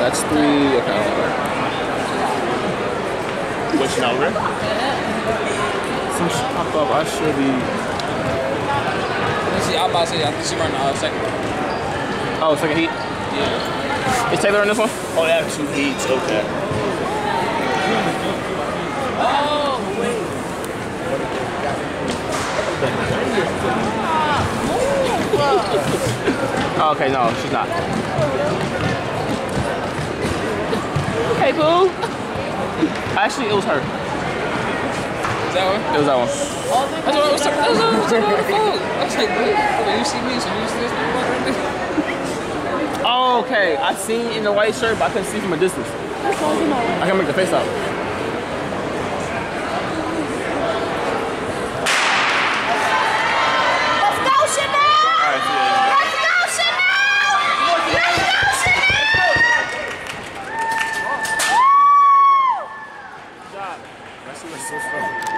That's three. Okay. Which number? Some shit popped up. I should be. Let's see, I'm about to say, I think she run uh, second. Oh, second heat. Yeah. Is Taylor in this one? Oh, they have two heats. Okay. Oh, wait. Oh, okay, no, she's not. Hey, Pooh. Actually, it was her. Is that one? It was that one. Oh, That's what I was talking That's what I was talking on. I was like, wait, wait, you see me, so you see this right there? Oh, okay. I seen in the white shirt, but I couldn't see from a distance. I can make the face out. Graças a Deus.